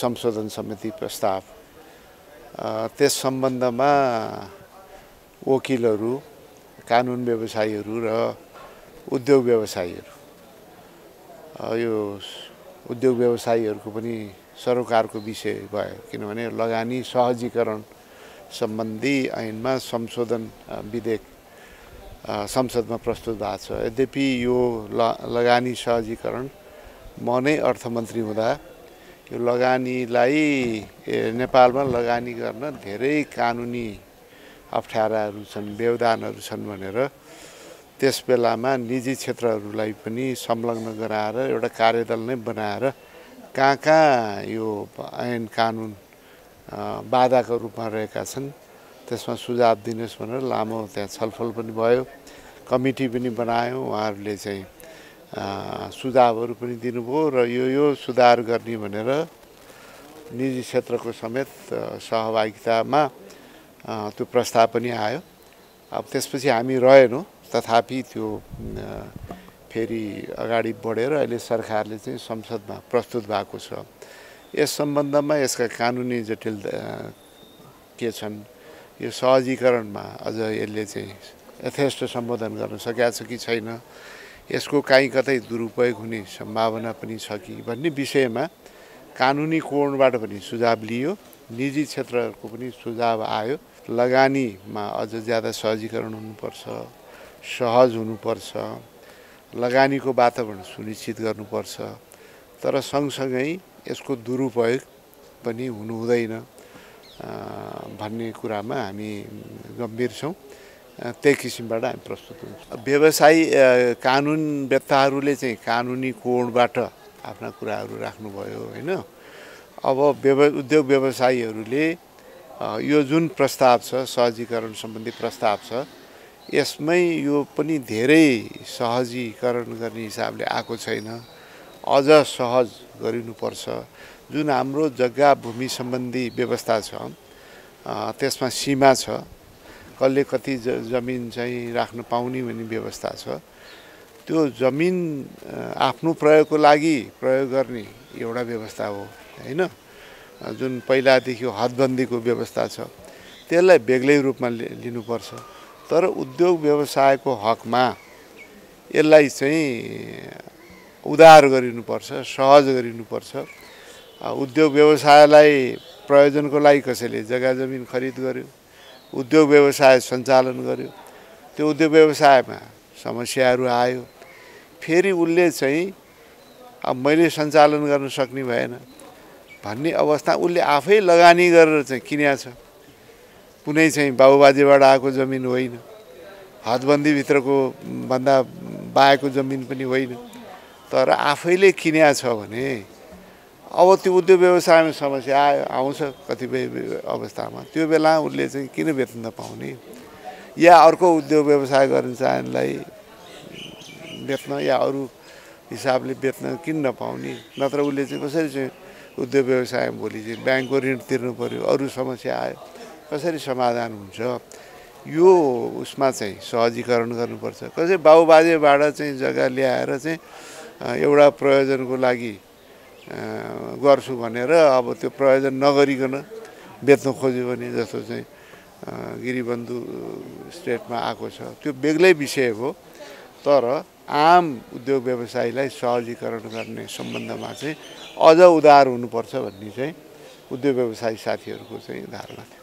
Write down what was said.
संशोधन समिति प्रस्ताव। त्यस सम्बन्धमा वकिलहरू कानुन व्यवसायीहरू र उद्योग व्यवसायीहरू यो उद्योग व्यवसायीहरूको पनि सरोकारको विषय भयो किनभने लगानी सहजीकरण सम्बन्धी ऐनमा संशोधन विधेयक संसदमा प्रस्तुत भएको छ। यद्यपि यो लगानी सहजीकरण म नै अर्थमन्त्री हुँदा यो लगानीलाई नेपालमा लगानी गर्न धेरै कानुनी अप्ठ्याराहरू छन् व्यवधानहरू छन् भनेर त्यस बेलामा निजी क्षेत्रहरूलाई पनि संलग्न गराएर एउटा कार्यदल नै बनाएर कहाँ कहाँ यो ऐन कानुन बाधाको रूपमा रहेका छन् त्यसमा सुझाव दिनुहोस् भनेर लामो त्यहाँ छलफल पनि भयो कमिटी पनि बनायो उहाँहरूले चाहिँ सुझावहरू पनि दिनुभयो र यो यो सुधार गर्ने भनेर निजी क्षेत्रको समेत सहभागितामा त्यो प्रस्ताव पनि आयो। अब त्यसपछि हामी रहेनौँ तथापि त्यो फेरि अगाडि बढेर अहिले सरकारले चाहिँ संसदमा प्रस्तुत भएको छ। यस सम्बन्धमा यसका कानुनी जटिल के छन् यो सहजीकरणमा अझ यसले चाहिँ यथेष्ट सम्बोधन गर्न सकेका छ कि छैन यसको काहीँ कतै दुरुपयोग हुने सम्भावना पनि छ कि भन्ने विषयमा कानुनी कोणबाट पनि सुझाव लियो निजी क्षेत्रहरूको पनि सुझाव आयो। लगानीमा अझ ज्यादा सहजीकरण हुनुपर्छ सहज हुनुपर्छ लगानीको वातावरण सुनिश्चित गर्नुपर्छ तर सँगसँगै यसको दुरुपयोग पनि हुनु हुँदैन भन्ने कुरामा हामी गम्भीर छौँ। त्यही किसिमबाट हामी प्रस्तुत हुन्छौँ। व्यवसायी कानुनवेत्ताहरूले चाहिँ कानुनी कोणबाट आफ्ना कुराहरू राख्नुभयो होइन? अब व्यव उद्योग व्यवसायीहरूले यो जुन प्रस्ताव छ सहजीकरण सम्बन्धी प्रस्ताव छ यसमै यो पनि धेरै सहजीकरण गर्ने हिसाबले आएको छैन। अझ सहज गरिनुपर्छ। जुन हाम्रो जग्गा भूमि सम्बन्धी व्यवस्था छ त्यसमा सीमा छ कसले कति जमिन चाहिँ राख्न पाउने भन्ने व्यवस्था छ। त्यो जमिन आफ्नो प्रयोगको लागि प्रयोग गर्ने एउटा व्यवस्था हो होइन? जुन पहिलादेखि हदबन्दीको व्यवस्था छ। त्यसलाई बेग्लै रूपमा लिनुपर्छ। तर उद्योग व्यवसायको हकमा यसलाई चाहिँ उदार गरिनुपर्छ सहज गरिनुपर्छ। उद्योग व्यवसायलाई प्रयोजनको लागि कसैले जग्गा जमिन खरिद गर्यो। उद्योग व्यवसाय सञ्चालन गर्यो। त्यो उद्योग व्यवसायमा समस्याहरू आयो। फेरि उसले चाहिँ अब मैले सञ्चालन गर्न सक्ने भएन। भन्ने अवस्था उसले आफै लगानी गरेर चाहिँ किन्या छ। कुनै चाहिँ बाबुबाजेबाट आएको जमिन होइन। हदबन्दीभित्रको भन्दा बाएको जमिन पनि होइन। तर आफैले किन्या छ भने अब त्यो उद्योग व्यवसायमा समस्या आयो आउँछ कतिपय अवस्थामा। त्यो बेला उसले चाहिँ किन वेतन नपाउने? या अर्को उद्योग व्यवसाय गर्न चाहनेलाई बेच्न या अरू हिसाबले बेच्न किन नपाउने? नत्र उसले चाहिँ कसरी चाहिँ उद्योग व्यवसायमा भोलि चाहिँ ब्याङ्कको ऋण तिर्नु पऱ्यो अरू समस्या आयो कसरी समाधान हुन्छ? यो उसमा चाहिँ सहजीकरण गर्नुपर्छ। कसै बाबुबाजेबाट चाहिँ जग्गा ल्याएर चाहिँ एउटा प्रयोजनको लागि गर्छु भनेर अब त्यो प्रयोजन नगरिकन बेच्न खोज्यो भने जस्तो चाहिँ गिरिबन्धु स्टेटमा आएको छ। त्यो बेग्लै विषय हो। तर आम उद्योग व्यवसायीलाई सहजीकरण गर्ने सम्बन्धमा चाहिँ अझ उदार हुनुपर्छ भन्ने चाहिँ उद्योग व्यवसायी साथीहरूको चाहिँ धारणा थियो।